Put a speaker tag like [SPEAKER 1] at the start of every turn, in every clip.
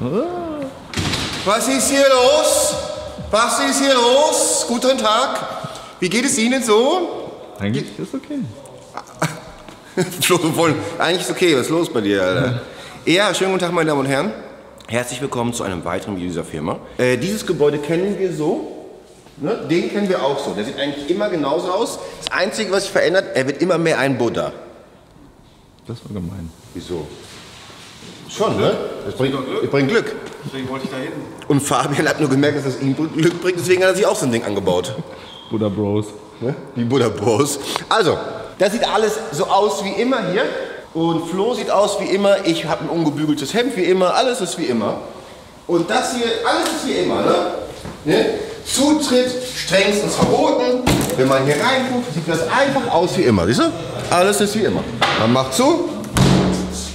[SPEAKER 1] Was ist hier los? Was ist hier los? Guten Tag. Wie geht es Ihnen so?
[SPEAKER 2] Eigentlich ist okay.
[SPEAKER 1] Wir wollen- Eigentlich ist okay. Was ist los bei dir, Alter? Ja, schönen guten Tag, meine Damen und Herren. Herzlich willkommen zu einem weiteren Video dieser Firma. Äh, dieses Gebäude kennen wir so. Ne? Den kennen wir auch so. Der sieht eigentlich immer genauso aus. Das Einzige, was sich verändert, er wird immer mehr ein Buddha.
[SPEAKER 2] Das war gemein.
[SPEAKER 1] Wieso? Schon, ne? Das bringt, das bringt Glück.
[SPEAKER 3] Deswegen wollte ich da hin.
[SPEAKER 1] Und Fabian hat nur gemerkt, dass das ihm Glück bringt, deswegen hat er sich auch so ein Ding angebaut.
[SPEAKER 2] Buddha Bros.
[SPEAKER 1] Ne? Die Buddha Bros. Also, das sieht alles so aus wie immer hier. Und Flo sieht aus wie immer. Ich habe ein ungebügeltes Hemd wie immer. Alles ist wie immer. Und das hier, alles ist wie immer. Ne? Ne? Zutritt strengstens verboten. Wenn man hier reinguckt, sieht das einfach aus wie immer. Siehst du? Alles ist wie immer. Man macht zu.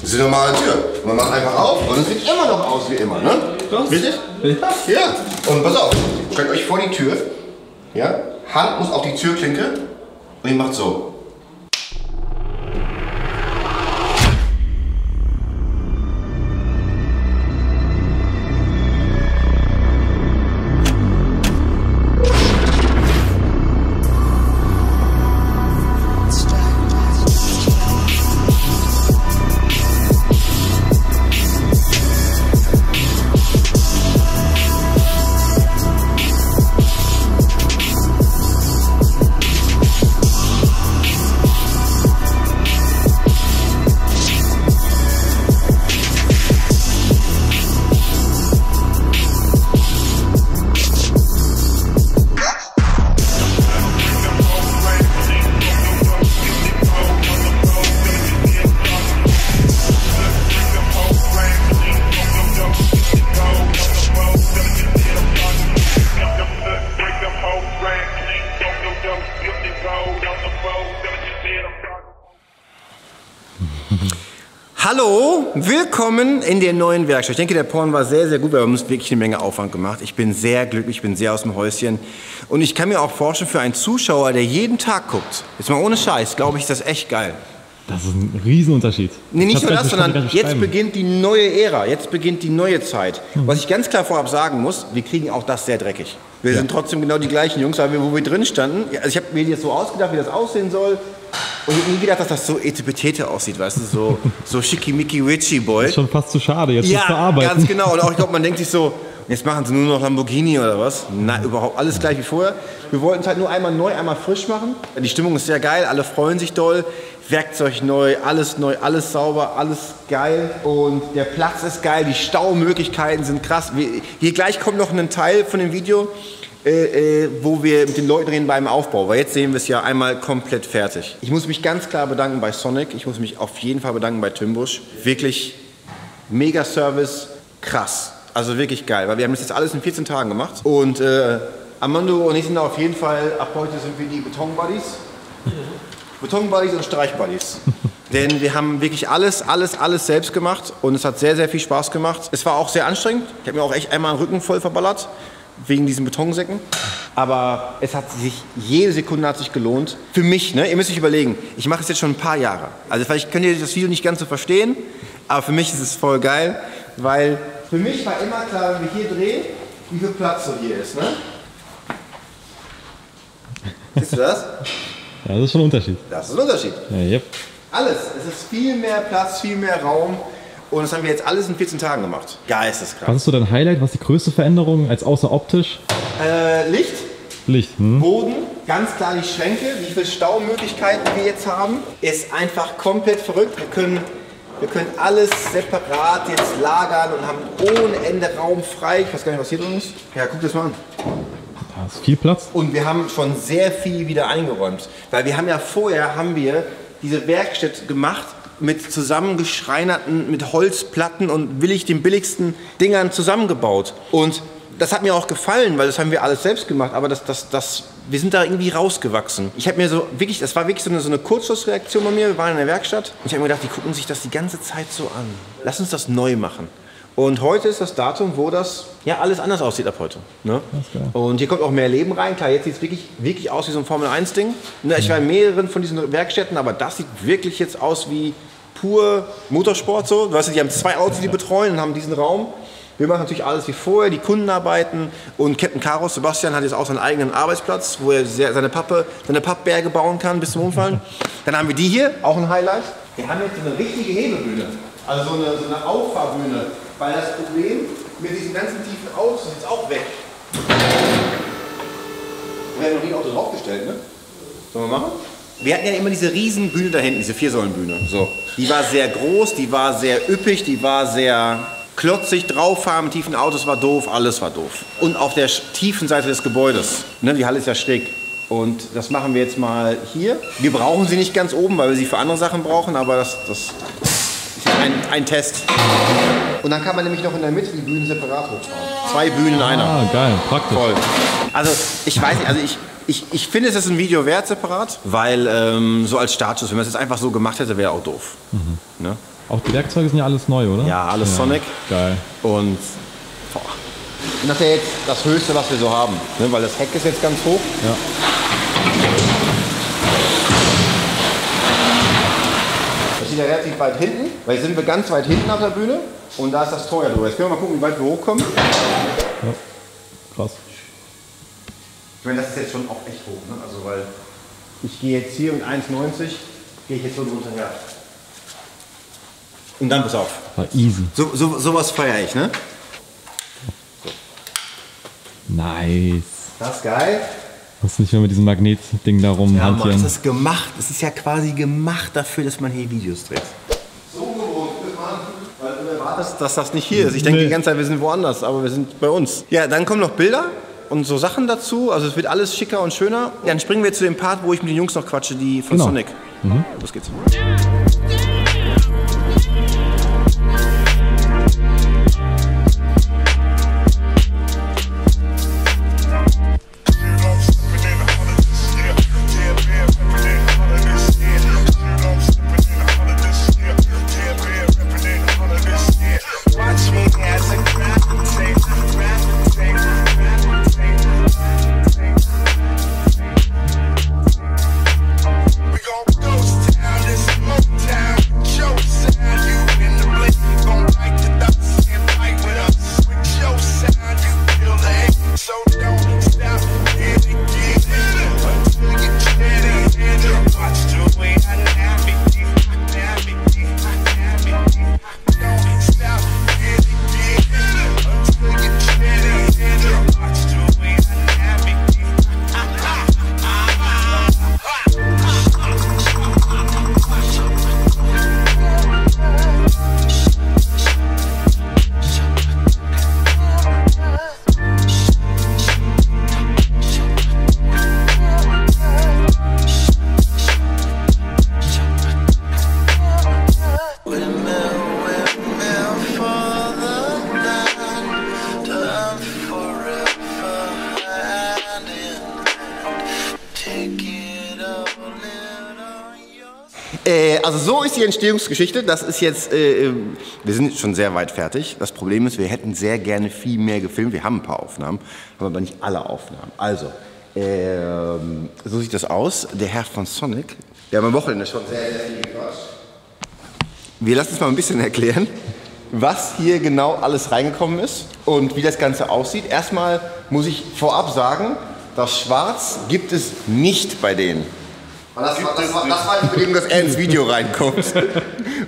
[SPEAKER 1] Das ist eine normale Tür. Man macht einfach auf und es sieht immer noch aus wie immer. Ne? Richtig? Ja. Und pass auf. Stellt euch vor die Tür. Ja? Hand muss auf die Türklinke und ihr macht so. Hallo, willkommen in der neuen Werkstatt. Ich denke, der Porn war sehr, sehr gut, weil wir haben uns wirklich eine Menge Aufwand gemacht. Ich bin sehr glücklich, ich bin sehr aus dem Häuschen. Und ich kann mir auch vorstellen, für einen Zuschauer, der jeden Tag guckt, jetzt mal ohne Scheiß, glaube ich, ist das echt geil.
[SPEAKER 2] Das ist ein Riesenunterschied.
[SPEAKER 1] Nee, nicht
[SPEAKER 2] Ich
[SPEAKER 1] nur
[SPEAKER 2] hab's
[SPEAKER 1] das, sondern jetzt beginnt die neue Ära, jetzt beginnt die neue Zeit. Was ich ganz klar vorab sagen muss, wir kriegen auch das sehr dreckig. Wir sind trotzdem genau die gleichen Jungs, weil wir, wo wir drin standen, ja, also ich habe mir das so ausgedacht, wie das aussehen soll. Und ich hab nie gedacht, dass das so etepetete aussieht, weißt du, so, so schickimicki richie boy.
[SPEAKER 2] Ist schon fast zu schade, jetzt ja, zu
[SPEAKER 1] Ja,
[SPEAKER 2] arbeiten.
[SPEAKER 1] ganz genau. Und auch, ich glaube, man denkt sich so, jetzt machen sie nur noch Lamborghini oder was? Nein, überhaupt alles gleich wie vorher. Wir wollten es halt nur einmal neu, einmal frisch machen. Die Stimmung ist sehr geil, alle freuen sich doll. Werkzeug neu, alles neu, alles sauber, alles geil. Und der Platz ist geil, die Staumöglichkeiten sind krass. Hier gleich kommt noch ein Teil von dem Video, äh, äh, wo wir mit den Leuten reden beim Aufbau. Weil jetzt sehen wir es ja einmal komplett fertig. Ich muss mich ganz klar bedanken bei Sonic. Ich muss mich auf jeden Fall bedanken bei Timbush. Wirklich Mega Service, krass. Also wirklich geil, weil wir haben das jetzt alles in 14 Tagen gemacht. Und äh, Armando und ich sind auf jeden Fall, ab heute sind wir die Beton-Buddies. Beton-Buddies und Streich-Buddies. Denn wir haben wirklich alles, alles, alles selbst gemacht und es hat sehr, sehr viel Spaß gemacht. Es war auch sehr anstrengend. Ich habe mir auch echt einmal den Rücken voll verballert wegen diesen Betonsäcken. Aber es hat sich, jede Sekunde hat sich gelohnt. Für mich, ne? ihr müsst euch überlegen, ich mache es jetzt schon ein paar Jahre. Also vielleicht könnt ihr das Video nicht ganz so verstehen, aber für mich ist es voll geil, weil für mich war immer klar, wenn wir hier drehen, wie viel Platz so hier ist. Ne? Siehst du das?
[SPEAKER 2] Ja, das ist schon ein Unterschied.
[SPEAKER 1] Das ist ein Unterschied.
[SPEAKER 2] Ja, yep.
[SPEAKER 1] Alles. Es ist viel mehr Platz, viel mehr Raum. Und das haben wir jetzt alles in 14 Tagen gemacht. Geisteskrank.
[SPEAKER 2] Was ist so dein Highlight? Was ist die größte Veränderung als außer optisch?
[SPEAKER 1] Äh, Licht,
[SPEAKER 2] Licht. Hm?
[SPEAKER 1] Boden, ganz klar die Schränke, wie viele Staumöglichkeiten wir jetzt haben, ist einfach komplett verrückt. Wir können, wir können alles separat jetzt lagern und haben ohne Ende Raum frei. Ich weiß gar nicht, was hier drin ist. Ja, guck das mal an.
[SPEAKER 2] Da ist viel Platz.
[SPEAKER 1] Und wir haben schon sehr viel wieder eingeräumt. Weil wir haben ja vorher haben wir diese Werkstatt gemacht mit zusammengeschreinerten, mit Holzplatten und willig den billigsten Dingern zusammengebaut. Und das hat mir auch gefallen, weil das haben wir alles selbst gemacht, aber das, das, das, wir sind da irgendwie rausgewachsen. Ich habe mir so wirklich, das war wirklich so eine, so eine Kurzschlussreaktion bei mir. Wir waren in der Werkstatt und ich habe mir gedacht, die gucken sich das die ganze Zeit so an. Lass uns das neu machen. Und heute ist das Datum, wo das ja alles anders aussieht ab heute. Ne? Und hier kommt auch mehr Leben rein. Klar, jetzt sieht es wirklich, wirklich aus wie so ein Formel-1-Ding. Ne, Ich war in mehreren von diesen Werkstätten, aber das sieht wirklich jetzt aus wie pur Motorsport. So. Du weißt, die haben zwei Autos, die betreuen und haben diesen Raum. Wir machen natürlich alles wie vorher, die Kunden arbeiten und Captain Karos Sebastian hat jetzt auch seinen eigenen Arbeitsplatz, wo er seine Pappe, seine Pappberge bauen kann bis zum Umfallen. Dann haben wir die hier, auch ein Highlight. Wir haben jetzt eine richtige Hebebühne, also so eine, so eine Auffahrbühne, weil das Problem mit diesen ganzen tiefen Autos ist jetzt auch weg. Wir haben noch nie ein Auto draufgestellt, ne? Sollen wir machen? Wir hatten ja immer diese riesen Bühne da hinten, diese Viersäulenbühne. So. Die war sehr groß, die war sehr üppig, die war sehr klotzig, drauffahren tiefen Autos war doof, alles war doof. Und auf der tiefen Seite des Gebäudes, ne, die Halle ist ja schräg. Und das machen wir jetzt mal hier. Wir brauchen sie nicht ganz oben, weil wir sie für andere Sachen brauchen, aber das, das ist ein, ein Test. Und dann kann man nämlich noch in der Mitte die Bühnen separat hochfahren. Zwei Bühnen in einer.
[SPEAKER 2] Ah, geil, praktisch.
[SPEAKER 1] Voll. Also ich weiß nicht, also ich, ich, ich finde es ist ein Video wert separat, weil ähm, so als Status, wenn man es jetzt einfach so gemacht hätte, wäre auch doof. Ne?
[SPEAKER 2] Auch die Werkzeuge sind ja alles neu, oder?
[SPEAKER 1] Ja, alles Sonic.
[SPEAKER 2] Geil.
[SPEAKER 1] Und, boah. und das ist ja jetzt das Höchste, was wir so haben, ne? weil das Heck ist jetzt ganz hoch.
[SPEAKER 2] Ja.
[SPEAKER 1] Das steht ja relativ weit hinten, weil jetzt sind wir ganz weit hinten auf der Bühne und da ist das Tor ja drüber. Jetzt können wir mal gucken, wie weit wir hochkommen.
[SPEAKER 2] Krass.
[SPEAKER 1] Ich meine, das ist jetzt schon auch echt hoch, ne? also weil ich gehe jetzt hier mit 1,90, gehe ich jetzt so drunter her. Und dann pass auf.
[SPEAKER 2] War easy.
[SPEAKER 1] So, so, sowas feiere ich, ne?
[SPEAKER 2] Nice.
[SPEAKER 1] Das ist geil.
[SPEAKER 2] Musst nicht mehr mit diesem Magnetding da
[SPEAKER 1] Ja, Mann, das ist gemacht. Das ist ja quasi gemacht dafür, dass man hier Videos dreht. So gewohnt ist man, weil du erwartest, dass das nicht hier ist. Ich denke
[SPEAKER 2] Nee.
[SPEAKER 1] die ganze Zeit, wir sind woanders, aber wir sind bei uns. Ja, dann kommen noch Bilder und so Sachen dazu. Also es wird alles schicker und schöner. Dann springen wir zu dem Part, wo ich mit den Jungs noch quatsche, die von
[SPEAKER 2] Genau.
[SPEAKER 1] Sonic. Los geht's. Also so ist die Entstehungsgeschichte. Das ist jetzt, äh, äh, wir sind schon sehr weit fertig. Das Problem ist, wir hätten sehr gerne viel mehr gefilmt. Wir haben ein paar Aufnahmen, haben aber nicht alle Aufnahmen. Also, ähm, so sieht das aus. Der Herr von Sonic, wir haben am Wochenende schon sehr, sehr viel gequatscht. Wir lassen uns mal ein bisschen erklären, was hier genau alles reingekommen ist und wie das Ganze aussieht. Erstmal muss ich vorab sagen, das Schwarz gibt es nicht bei denen. Das war, das, war, das war die Bedingung, dass er ins Video reinkommt.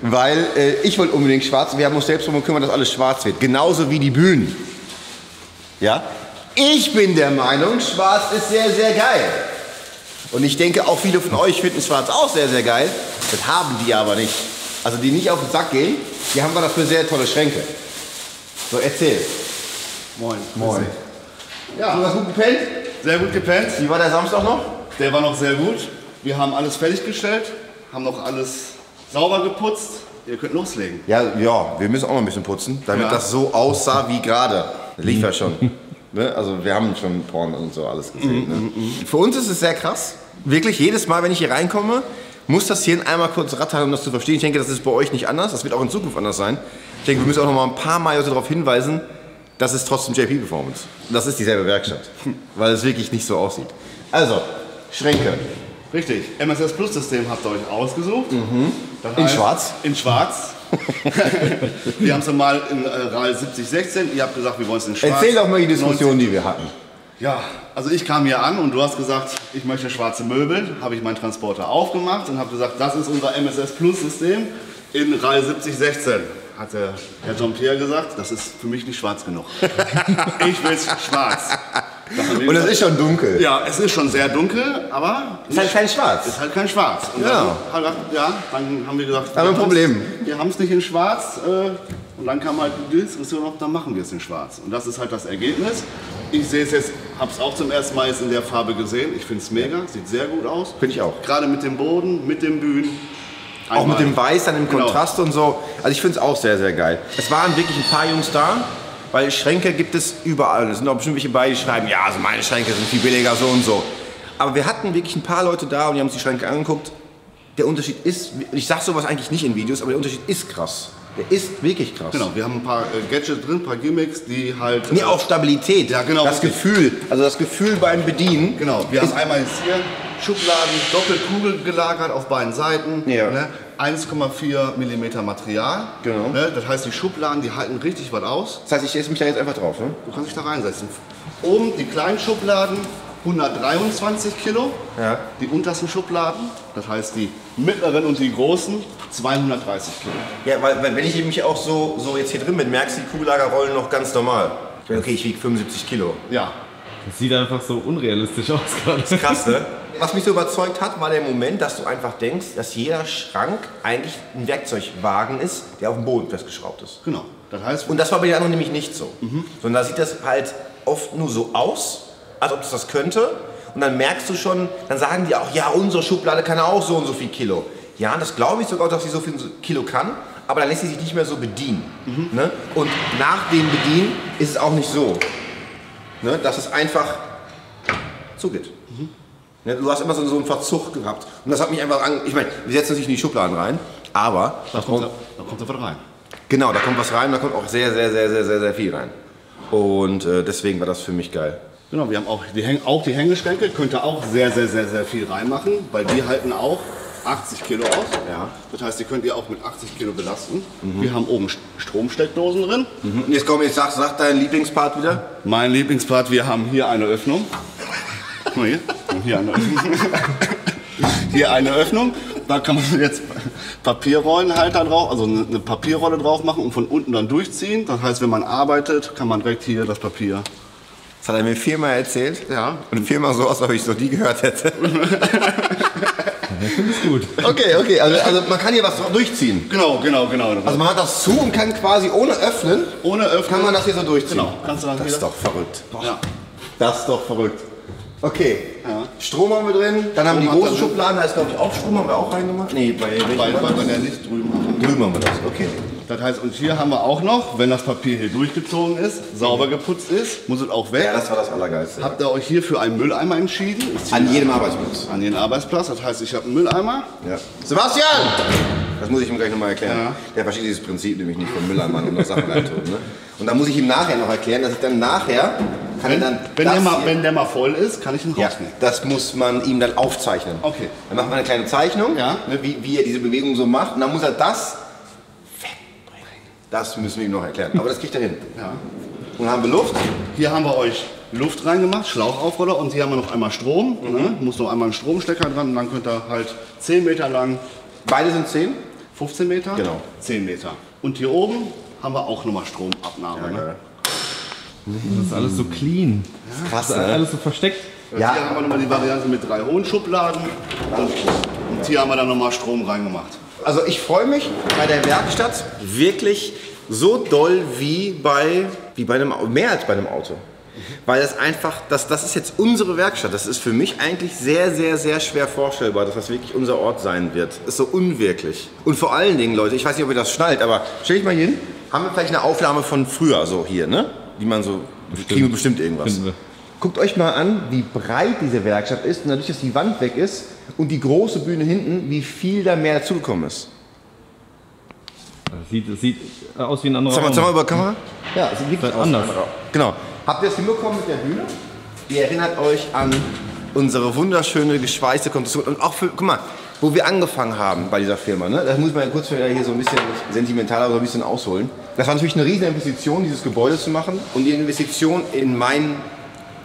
[SPEAKER 1] Weil äh, ich wollte unbedingt schwarz. Wir haben uns selbst darum gekümmert, dass alles schwarz wird. Genauso wie die Bühnen. Ja? Ich bin der Meinung, schwarz ist sehr, sehr geil. Und ich denke, auch viele von euch finden schwarz auch sehr, sehr geil. Das haben die aber nicht. Also die nicht auf den Sack gehen, die haben wir dafür sehr tolle Schränke. So, erzähl.
[SPEAKER 4] Moin.
[SPEAKER 1] Moin. Ja, du hast gut gepennt?
[SPEAKER 4] Sehr gut gepennt.
[SPEAKER 1] Wie war der Samstag noch?
[SPEAKER 4] Der war noch sehr gut. Wir haben alles fertiggestellt, haben noch alles sauber geputzt. Ihr könnt loslegen.
[SPEAKER 1] Ja, ja, wir müssen auch noch ein bisschen putzen, damit
[SPEAKER 4] Ja.
[SPEAKER 1] das so aussah wie gerade. Lief ja schon. ne? Also wir haben schon Porn und so alles gesehen. ne? Für uns ist es sehr krass. Wirklich, jedes Mal, wenn ich hier reinkomme, muss das Hirn einmal kurz rattern, um das zu verstehen. Ich denke, das ist bei euch nicht anders. Das wird auch in Zukunft anders sein. Ich denke, wir müssen auch noch mal ein paar Mal darauf hinweisen, das ist trotzdem JP Performance. Das ist dieselbe Werkstatt, weil es wirklich nicht so aussieht. Also, Schränke.
[SPEAKER 4] Richtig. MSS Plus System habt ihr euch ausgesucht. Das
[SPEAKER 1] In schwarz?
[SPEAKER 4] In schwarz. wir haben es mal in äh, RAL 7016. Ihr habt gesagt, wir wollen es in schwarz.
[SPEAKER 1] Erzähl doch mal die Diskussion, die wir hatten.
[SPEAKER 4] Ja, also ich kam hier an und du hast gesagt, ich möchte schwarze Möbel. Habe ich meinen Transporter aufgemacht und habe gesagt, das ist unser MSS Plus System in RAL 7016. Hat der Herr Jean-Pierre gesagt, das ist für mich nicht schwarz genug. ich will es schwarz.
[SPEAKER 1] Und es ist schon dunkel.
[SPEAKER 4] ja, es ist schon sehr dunkel, aber
[SPEAKER 1] Ist halt kein Schwarz.
[SPEAKER 4] ist halt kein Schwarz. Und
[SPEAKER 1] Ja.
[SPEAKER 4] dann, haben wir gedacht, ja, dann haben wir gesagt,
[SPEAKER 1] Haben wir ein Problem.
[SPEAKER 4] Wir haben es nicht in Schwarz. Äh, und dann kam halt die Diskussion auf, dann machen wir es in Schwarz. Und das ist halt das Ergebnis. Ich sehe es jetzt, habe es auch zum ersten Mal jetzt in der Farbe gesehen. Ich finde es mega, sieht sehr gut aus.
[SPEAKER 1] Finde ich auch.
[SPEAKER 4] Gerade mit dem Boden, mit den Bühnen.
[SPEAKER 1] Auch mit
[SPEAKER 4] Einmal-
[SPEAKER 1] dem Weiß dann im
[SPEAKER 4] Genau.
[SPEAKER 1] Kontrast und so. Also ich finde es auch sehr, sehr geil. Es waren wirklich ein paar Jungs da, weil Schränke gibt es überall. Es sind auch bestimmt welche bei, die schreiben, ja, also meine Schränke sind viel billiger, so und so. Aber wir hatten wirklich ein paar Leute da und die haben uns die Schränke angeguckt. Der Unterschied ist, ich sage sowas eigentlich nicht in Videos, aber der Unterschied ist krass. Der ist wirklich krass.
[SPEAKER 4] Genau, wir haben ein paar äh, Gadgets drin, ein paar Gimmicks, die halt.
[SPEAKER 1] Nee, auch Stabilität.
[SPEAKER 4] Ja, genau,
[SPEAKER 1] Das
[SPEAKER 4] richtig.
[SPEAKER 1] Gefühl, also das Gefühl beim Bedienen.
[SPEAKER 4] Genau, wir haben einmal jetzt hier Schubladen, Doppelkugel gelagert auf beiden Seiten.
[SPEAKER 1] Ja.
[SPEAKER 4] Ne? 1,4 mm Material.
[SPEAKER 1] Genau.
[SPEAKER 4] Ne? Das heißt, die Schubladen, die halten richtig was aus.
[SPEAKER 1] Das heißt, ich setze mich da jetzt einfach drauf. Ne?
[SPEAKER 4] Du kannst dich da reinsetzen. Oben die kleinen Schubladen 123 Kilo.
[SPEAKER 1] Ja.
[SPEAKER 4] Die untersten Schubladen, das heißt die mittleren und die großen, 230 Kilo.
[SPEAKER 1] Ja, weil, weil wenn ich mich auch so, so jetzt hier drin bin, merkst du, die Kugellagerrollen noch ganz normal. Okay, ich wiege 75 Kilo.
[SPEAKER 4] Ja,
[SPEAKER 2] Das sieht einfach so unrealistisch aus gerade.
[SPEAKER 1] Krass, ne? Was mich so überzeugt hat, war der Moment, dass du einfach denkst, dass jeder Schrank eigentlich ein Werkzeugwagen ist, der auf dem Boden festgeschraubt ist.
[SPEAKER 4] genau. Das heißt,
[SPEAKER 1] Und das war bei den anderen nämlich nicht so. Sondern da sieht das halt oft nur so aus, als ob es das könnte. Und dann merkst du schon, dann sagen die auch, ja, unsere Schublade kann auch so und so viel Kilo. Ja, das glaube ich sogar, dass sie so viel Kilo kann, aber dann lässt sie sich nicht mehr so bedienen. Ne? Und nach dem Bedienen ist es auch nicht so, ne? dass es einfach zugeht. Ne? Du hast immer so, so einen Verzug gehabt. Und das hat mich einfach an. Ich meine, wir setzen uns nicht in die Schubladen rein, aber
[SPEAKER 4] da kommt, da, da kommt was rein.
[SPEAKER 1] Genau, da kommt was rein, da kommt auch sehr, sehr, sehr, sehr, sehr, sehr viel rein. Und äh, deswegen war das für mich geil.
[SPEAKER 4] Genau, wir haben auch die, Häng auch die Hängeschränke, könnt ihr auch sehr, sehr, sehr, sehr viel reinmachen, weil die halten auch 80 Kilo aus.
[SPEAKER 1] Ja.
[SPEAKER 4] Das heißt, die könnt ihr auch mit 80 Kilo belasten. Wir haben oben St- Stromsteckdosen drin.
[SPEAKER 1] Und jetzt komm, jetzt sag, sag deinen Lieblingspart wieder.
[SPEAKER 4] Mein Lieblingspart, wir haben hier eine Öffnung. Guck mal hier, haben hier eine Öffnung. hier eine Öffnung. Da kann man jetzt Papierrollenhalter drauf, also eine Papierrolle drauf machen und von unten dann durchziehen. Das heißt, wenn man arbeitet, kann man direkt hier das Papier.
[SPEAKER 1] Das hat er mir viermal erzählt.
[SPEAKER 4] Ja.
[SPEAKER 1] Und viermal so, als ob ich es noch nie gehört hätte.
[SPEAKER 2] Ist gut.
[SPEAKER 1] Okay, okay. Also, also man kann hier was durchziehen.
[SPEAKER 4] Genau, genau, genau.
[SPEAKER 1] Also man hat das zu und kann quasi ohne öffnen,
[SPEAKER 4] ohne Öffnung.
[SPEAKER 1] kann man das hier so durchziehen.
[SPEAKER 4] Genau, kannst du dann
[SPEAKER 1] das
[SPEAKER 4] hier-
[SPEAKER 1] ist doch verrückt.
[SPEAKER 4] Ja.
[SPEAKER 1] Das ist doch verrückt. Okay.
[SPEAKER 4] Ja.
[SPEAKER 1] Strom haben wir drin. Dann haben
[SPEAKER 4] Strom
[SPEAKER 1] die großen. Schubladen, da ist glaube ich auch Strom, haben wir auch reingemacht. Nee, bei,
[SPEAKER 4] ja nicht drüben.
[SPEAKER 1] Drüben haben wir das, okay.
[SPEAKER 4] Das heißt, und hier haben wir auch noch, wenn das Papier hier durchgezogen ist, sauber geputzt ist, muss es auch weg.
[SPEAKER 1] Ja, das war das Allergeilste.
[SPEAKER 4] Habt ihr euch hier für einen Mülleimer entschieden?
[SPEAKER 1] An jedem Arbeitsplatz.
[SPEAKER 4] An jedem Arbeitsplatz. Das heißt, ich habe einen Mülleimer.
[SPEAKER 1] Ja. Sebastian! Das muss ich ihm gleich nochmal erklären.
[SPEAKER 4] Ja.
[SPEAKER 1] Der versteht dieses Prinzip nämlich nicht vom Mülleimann und noch Sachen reintun. Ne? Und da muss ich ihm nachher noch erklären, dass ich dann nachher kann er dann
[SPEAKER 4] Wenn der, mal, wenn der mal voll ist, kann ich ihn
[SPEAKER 1] ja,
[SPEAKER 4] rausnehmen.
[SPEAKER 1] das muss man ihm dann aufzeichnen.
[SPEAKER 4] Okay.
[SPEAKER 1] Dann macht man eine kleine Zeichnung,
[SPEAKER 4] Ja.
[SPEAKER 1] ne, wie, wie er diese Bewegung so macht. Und dann muss er das wegbringen. Das müssen wir ihm noch erklären. Aber das kriegt er hin.
[SPEAKER 4] Ja.
[SPEAKER 1] Und dann haben wir Luft.
[SPEAKER 4] Hier haben wir euch Luft reingemacht, Schlauchaufroller und hier haben wir noch einmal Strom. Ne? Muss noch einmal ein Stromstecker dran und dann könnt ihr halt 10 Meter lang,
[SPEAKER 1] Beide sind 10.
[SPEAKER 4] 15 Meter,
[SPEAKER 1] Genau.
[SPEAKER 4] 10 Meter. Und hier oben haben wir auch nochmal Stromabnahme. ne?
[SPEAKER 2] Das ist alles so clean.
[SPEAKER 1] Krass,
[SPEAKER 2] Das ist
[SPEAKER 1] ne?
[SPEAKER 2] alles so versteckt.
[SPEAKER 1] Ja.
[SPEAKER 4] Hier haben wir nochmal die Variante mit drei hohen Schubladen und, und hier haben wir dann nochmal Strom reingemacht.
[SPEAKER 1] Also ich freue mich bei der Werkstatt wirklich so doll wie bei, wie bei einem mehr als bei einem Auto. Weil das einfach, das, das ist jetzt unsere Werkstatt. Das ist für mich eigentlich sehr, sehr, sehr schwer vorstellbar, dass das wirklich unser Ort sein wird. Ist so unwirklich. Und vor allen Dingen, Leute, ich weiß nicht, ob ihr das schnallt, aber stell dich mal hier hin. Haben wir vielleicht eine Aufnahme von früher so hier, ne? Die man so, kriegen wir bestimmt irgendwas. Guckt euch mal an, wie breit diese Werkstatt ist und dadurch, dass die Wand weg ist und die große Bühne hinten, wie viel da mehr dazugekommen ist.
[SPEAKER 2] Das sieht, das sieht aus wie ein anderer
[SPEAKER 1] Sag mal,
[SPEAKER 2] Raum.
[SPEAKER 1] sag mal über Kamera. Ja, es sieht wirklich aus.
[SPEAKER 2] anders.
[SPEAKER 1] Genau. Habt ihr es hinbekommen mit der Bühne? Die erinnert euch an unsere wunderschöne geschweißte Konstruktion und auch für, guck mal, wo wir angefangen haben bei dieser Firma, ne? das muss man ja kurz hier so ein bisschen sentimental, aber so ein bisschen ausholen. Das war natürlich eine riesen Investition, dieses Gebäude zu machen und die Investition in mein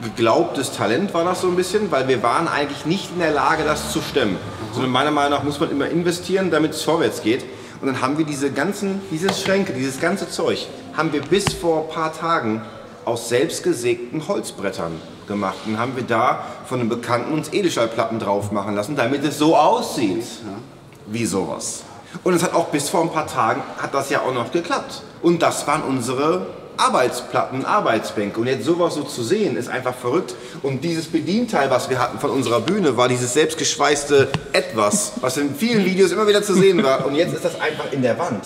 [SPEAKER 1] geglaubtes Talent war das so ein bisschen, weil wir waren eigentlich nicht in der Lage, das zu stemmen. Sondern meiner Meinung nach muss man immer investieren, damit es vorwärts geht. Und dann haben wir diese ganzen, diese Schränke, dieses ganze Zeug, haben wir bis vor ein paar Tagen aus selbstgesägten Holzbrettern gemacht. Und haben wir da von einem Bekannten uns Edelstahlplatten drauf machen lassen, damit es so aussieht wie sowas. Und es hat auch bis vor ein paar Tagen hat das ja auch noch geklappt. Und das waren unsere Arbeitsplatten, Arbeitsbänke. Und jetzt sowas so zu sehen, ist einfach verrückt. Und dieses Bedienteil, was wir hatten von unserer Bühne, war dieses selbstgeschweißte Etwas, was in vielen Videos immer wieder zu sehen war. Und jetzt ist das einfach in der Wand.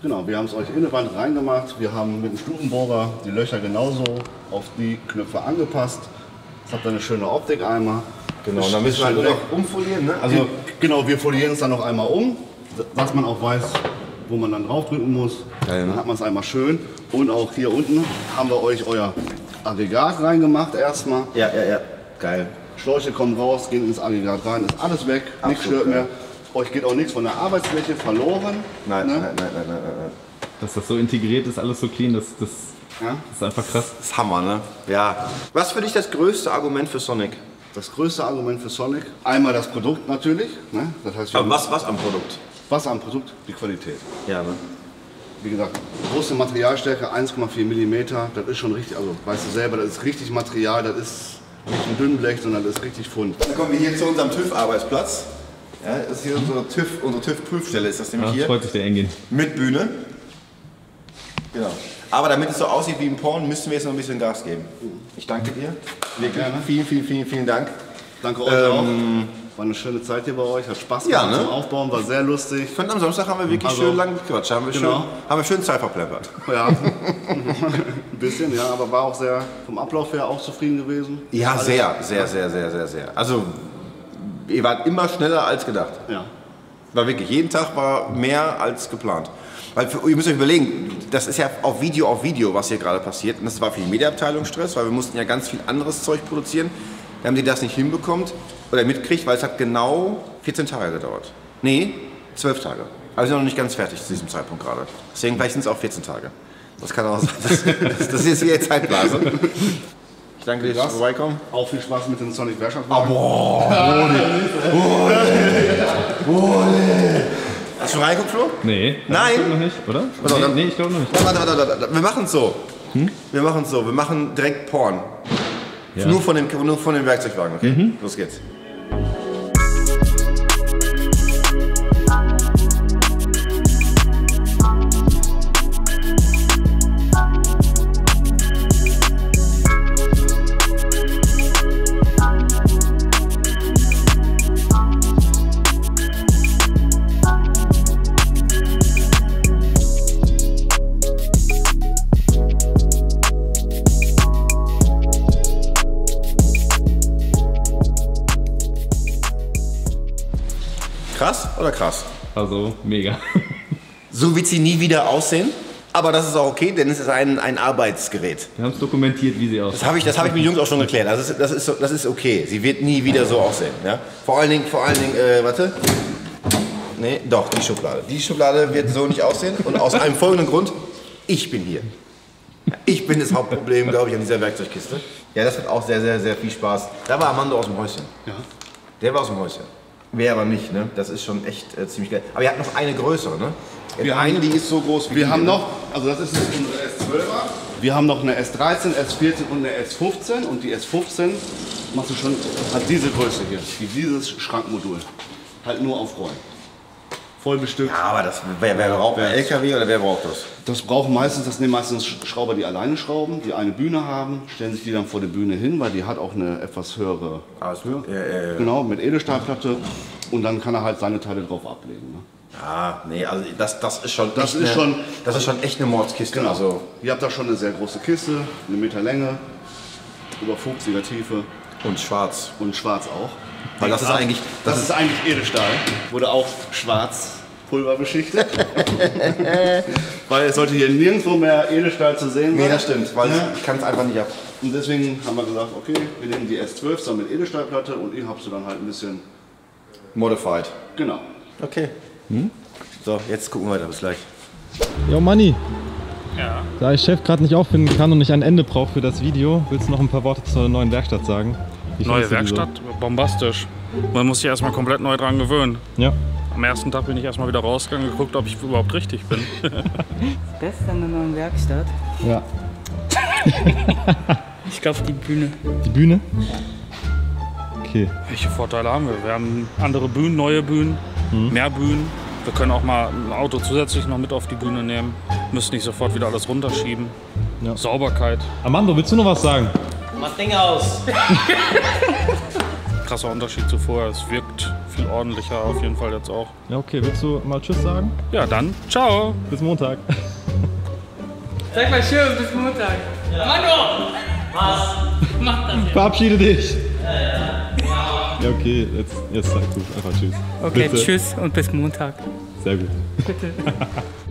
[SPEAKER 4] Genau, wir haben es euch in die Wand reingemacht. Wir haben mit dem Stufenbohrer die Löcher genauso auf die Knöpfe angepasst. Es hat eine schöne Optik einmal.
[SPEAKER 1] Genau, und dann müssen wir halt nur noch umfolieren. Ne? Also
[SPEAKER 4] genau, wir folieren es dann noch einmal um, dass man auch weiß, wo man dann draufdrücken muss.
[SPEAKER 1] Ja, ja.
[SPEAKER 4] Dann hat man es einmal schön. Und auch hier unten haben wir euch euer Aggregat reingemacht erstmal.
[SPEAKER 1] ja, ja, ja, geil.
[SPEAKER 4] Schläuche kommen raus, gehen ins Aggregat rein, ist alles weg, nichts
[SPEAKER 1] Absolut,
[SPEAKER 4] stört mehr.
[SPEAKER 1] ja.
[SPEAKER 4] Euch geht auch nichts von der Arbeitsfläche verloren.
[SPEAKER 1] Nein,
[SPEAKER 4] ne?
[SPEAKER 1] nein, nein, nein, nein, nein, nein.
[SPEAKER 2] Dass das so integriert ist, alles so clean, das, das,
[SPEAKER 4] Ja?
[SPEAKER 2] das ist einfach krass.
[SPEAKER 1] Das ist Hammer, ne? Ja. Was für dich das größte Argument für Sonic?
[SPEAKER 4] Das größte Argument für Sonic, einmal das Produkt natürlich. Ne? Das heißt,
[SPEAKER 1] Aber was, was am Produkt?
[SPEAKER 4] was am Produkt? Die Qualität.
[SPEAKER 1] Ja, ne?
[SPEAKER 4] Wie gesagt, große Materialstärke, 1,4 mm, das ist schon richtig, also weißt du selber, das ist richtig Material, das ist nicht ein Dünnblech, sondern das ist richtig Fund.
[SPEAKER 1] Dann kommen wir hier zu unserem TÜV-Arbeitsplatz. Ja, das ist hier unsere TÜV, unsere TÜV-Prüfstelle ist das nämlich
[SPEAKER 2] Ja,
[SPEAKER 1] hier.
[SPEAKER 2] freut sich der Engin.
[SPEAKER 1] Mit Bühne. Genau. Aber damit es so aussieht wie im Porn, müssen wir jetzt noch ein bisschen Gas geben. Ich danke dir. Wirklich.
[SPEAKER 4] Gerne.
[SPEAKER 1] Vielen, vielen, vielen, vielen Dank.
[SPEAKER 4] Danke euch auch. War eine schöne Zeit hier bei euch, hat Spaß
[SPEAKER 1] Ähm, Ja,
[SPEAKER 4] gemacht
[SPEAKER 1] ne?
[SPEAKER 4] zum Aufbauen, war sehr lustig.
[SPEAKER 1] Ich fand, am Samstag haben wir wirklich
[SPEAKER 4] Also-
[SPEAKER 1] schön lang gequatscht. Haben wir,
[SPEAKER 4] Genau.
[SPEAKER 1] schön, haben wir schön Zeit verplempert.
[SPEAKER 4] Ja, ein bisschen, ja, aber war auch sehr vom Ablauf her auch zufrieden gewesen.
[SPEAKER 1] Ja,
[SPEAKER 4] Alles-
[SPEAKER 1] sehr, sehr, sehr, sehr, sehr, sehr. Also, ihr wart immer schneller als gedacht.
[SPEAKER 4] Ja.
[SPEAKER 1] War wirklich, jeden Tag war mehr als geplant. Weil für, ihr müsst euch überlegen, das ist ja auf Video auf Video, was hier gerade passiert. Und das war für die Mediaabteilung Stress, weil wir mussten ja ganz viel anderes Zeug produzieren. Haben die das nicht hinbekommt oder mitkriegt, weil es hat genau 14 Tage gedauert. Nee, 12 Tage. Also wir sind noch nicht ganz fertig zu diesem Zeitpunkt gerade. Deswegen vielleicht sind es auch 14 Tage. Das kann auch sein. Das, das ist hier Zeitblase. Ich danke dir fürs Vorbeikommen.
[SPEAKER 4] Auch viel Spaß mit den Sonic Werkstatt.
[SPEAKER 1] Hast du schon reingeguckt, Flo?
[SPEAKER 2] Nee.
[SPEAKER 1] Nein.
[SPEAKER 2] Ich noch nicht, oder?
[SPEAKER 1] Warte,
[SPEAKER 2] nee,
[SPEAKER 1] dann-
[SPEAKER 2] nee, ich glaube noch nicht.
[SPEAKER 1] Warte, warte, warte, warte. Wir machen es so. Wir machen es so. Wir machen direkt Porn.
[SPEAKER 2] Ja.
[SPEAKER 1] Nur, von dem, nur von dem Werkzeugwagen, okay? Los geht's.
[SPEAKER 2] Also mega.
[SPEAKER 1] So wird sie nie wieder aussehen. Aber das ist auch okay, denn es ist ein, ein Arbeitsgerät.
[SPEAKER 2] Wir haben es dokumentiert, wie sie aussieht.
[SPEAKER 1] Das habe ich, das hab ich mit Jungs auch schon geklärt. Das ist, das, ist, so- das ist okay. Sie wird nie wieder so aussehen. Ja? Vor allen Dingen, vor allen Dingen, äh, warte. Nee, doch, die Schublade. Die Schublade wird so nicht aussehen. Und aus einem folgenden Grund: Ich bin hier. Ich bin das Hauptproblem, glaube ich, an dieser Werkzeugkiste. Ja, das wird auch sehr, sehr, sehr viel Spaß. Da war Amanda aus dem Häuschen.
[SPEAKER 4] Ja.
[SPEAKER 1] Der war aus dem Häuschen. Wer aber nicht, ne? Das ist schon echt äh, ziemlich geil. Aber ihr habt noch eine größere, ne?
[SPEAKER 4] Wir
[SPEAKER 1] eine,
[SPEAKER 4] haben-
[SPEAKER 1] die ist so groß wie
[SPEAKER 4] Wir
[SPEAKER 1] die,
[SPEAKER 4] haben
[SPEAKER 1] ne?
[SPEAKER 4] noch, also das ist jetzt unsere S12er. Wir haben noch eine S13, S14 und eine S15 und die S15 machst du schon, hat diese Größe hier, wie dieses Schrankmodul. Halt nur auf Rollen. Voll bestückt.
[SPEAKER 1] Ja, aber das, wer, wer braucht ein LKW oder wer braucht das?
[SPEAKER 4] Das brauchen meistens, das nehmen meistens Schrauber, die alleine schrauben, die eine Bühne haben, stellen sich die dann vor die Bühne hin, weil die hat auch eine etwas höhere
[SPEAKER 1] Alles
[SPEAKER 4] Höhe.
[SPEAKER 1] Ja, ja, ja.
[SPEAKER 4] Genau, mit Edelstahlplatte und dann kann er halt seine Teile drauf ablegen. Ne?
[SPEAKER 1] Ja, nee, also das, das ist schon
[SPEAKER 4] Das
[SPEAKER 1] echt
[SPEAKER 4] ist
[SPEAKER 1] eine,
[SPEAKER 4] schon-
[SPEAKER 1] das ist schon echt eine Mordskiste.
[SPEAKER 4] Genau.
[SPEAKER 1] Also,
[SPEAKER 4] Ihr habt da schon eine sehr große Kiste, eine Meter Länge, über 50er Tiefe
[SPEAKER 1] und schwarz.
[SPEAKER 4] und schwarz auch.
[SPEAKER 1] Weil das ist eigentlich-
[SPEAKER 4] das,
[SPEAKER 1] das
[SPEAKER 4] ist eigentlich Edelstahl, wurde auch schwarz Pulver beschichtet. Weil es sollte hier nirgendwo mehr Edelstahl zu sehen sein.
[SPEAKER 1] Nee, das stimmt, weil ich, ich kann es einfach nicht ab.
[SPEAKER 4] Und deswegen haben wir gesagt, okay, wir nehmen die S12 so mit Edelstahlplatte und ich habe sie dann halt ein bisschen,
[SPEAKER 1] Modified.
[SPEAKER 4] genau.
[SPEAKER 1] Okay. So, jetzt gucken wir weiter. Bis gleich.
[SPEAKER 2] Jo, Manni.
[SPEAKER 5] Ja.
[SPEAKER 2] Da ich Chef gerade nicht auffinden kann und ich ein Ende brauche für das Video, willst du noch ein paar Worte zur neuen Werkstatt sagen? Wie
[SPEAKER 5] Neue Werkstatt, bombastisch. Man muss sich erstmal komplett neu dran gewöhnen.
[SPEAKER 2] So? Ja.
[SPEAKER 5] Am ersten Tag bin ich erstmal wieder rausgegangen und geguckt, ob ich überhaupt richtig bin.
[SPEAKER 6] Beste an der neuen Werkstatt.
[SPEAKER 2] Ja.
[SPEAKER 6] Ich glaube die Bühne.
[SPEAKER 2] Die Bühne? Okay.
[SPEAKER 5] Welche Vorteile haben wir? Wir haben andere Bühnen, neue Bühnen, mehr Bühnen. Wir können auch mal ein Auto zusätzlich noch mit auf die Bühne nehmen. Müssen nicht sofort wieder alles runterschieben.
[SPEAKER 2] Ja.
[SPEAKER 5] Sauberkeit.
[SPEAKER 2] Armando, willst du noch was sagen?
[SPEAKER 7] Mach Ding aus.
[SPEAKER 5] Krasser Unterschied zu vorher. Es wirkt viel ordentlicher auf jeden Fall jetzt auch.
[SPEAKER 2] Ja, okay. Willst du mal Tschüss sagen?
[SPEAKER 5] Ja, dann ciao.
[SPEAKER 2] Bis Montag.
[SPEAKER 6] Sag mal schön, bis Montag. Manu!
[SPEAKER 7] Was?
[SPEAKER 6] Mach das jetzt.
[SPEAKER 2] Verabschiede dich. Ja, okay. Jetzt, jetzt sag du einfach Tschüss.
[SPEAKER 6] Okay,
[SPEAKER 2] Bitte.
[SPEAKER 6] tschüss und bis Montag.
[SPEAKER 2] Sehr gut.
[SPEAKER 6] Bitte.